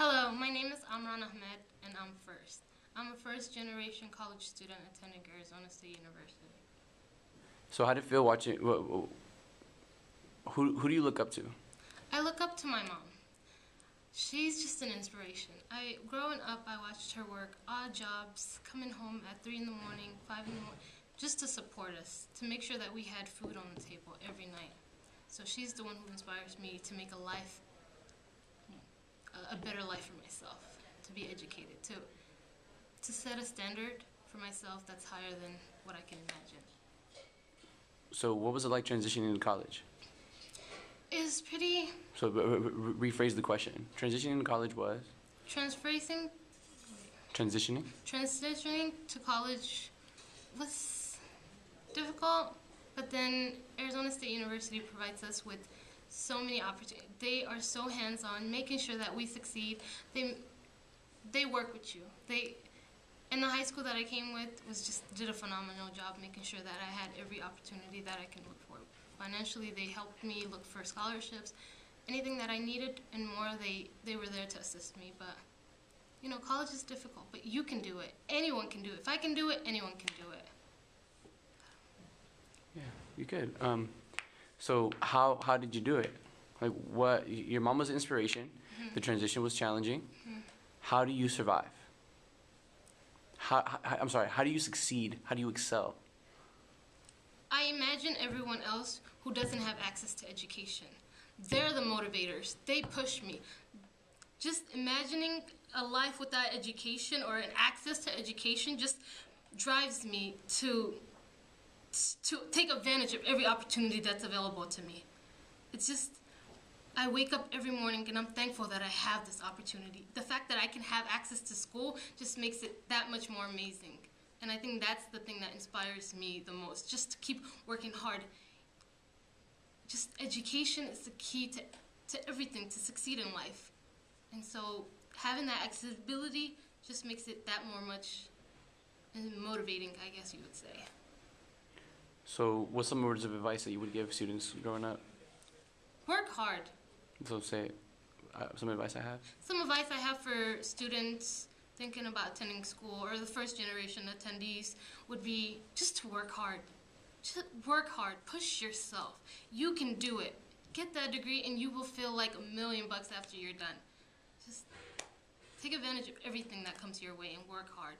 Hello, my name is Amran Ahmed, and I'm first. I'm a first generation college student attending Arizona State University. So how did it feel watching? wh- wh- Who who do you look up to? I look up to my mom. She's just an inspiration. I growing up, I watched her work odd jobs, coming home at three in the morning, five in the morning, just to support us, to make sure that we had food on the table every night. So she's the one who inspires me to make a life, a, a better life for myself, to be educated, to to set a standard for myself that's higher than what I can imagine. So what was it like transitioning to college? It's pretty So rephrase the question. Transitioning to college was transferring transitioning. transitioning to college was difficult, but then Arizona State University provides us with so many opportunities. They are so hands-on, making sure that we succeed. They they work with you. They in the high school that I came with was just did a phenomenal job making sure that I had every opportunity that I can look for. Financially, they helped me look for scholarships, anything that I needed and more. They they were there to assist me, but you know, college is difficult, but you can do it. Anyone can do it. If I can do it, anyone can do it. Yeah, you could. Um, so how how did you do it? Like what? Your mom was an inspiration. Mm-hmm. The transition was challenging. Mm-hmm. How do you survive? How, how I'm sorry. How do you succeed? How do you excel? I imagine everyone else who doesn't have access to education. They're the motivators. They push me. Just imagining a life without education or an access to education just drives me to to take advantage of every opportunity that's available to me. It's just I wake up every morning and I'm thankful that I have this opportunity. The fact that I can have access to school just makes it that much more amazing. And I think that's the thing that inspires me the most, just to keep working hard. Just education is the key to, to everything, to succeed in life. And so having that accessibility just makes it that more much uh, motivating, I guess you would say. So what's some words of advice that you would give students growing up? Work hard. So say uh, some advice I have. Some advice I have for students thinking about attending school or the first generation attendees would be just to work hard. Just work hard, push yourself. You can do it. Get that degree and you will feel like a million bucks after you're done. Just take advantage of everything that comes your way and work hard.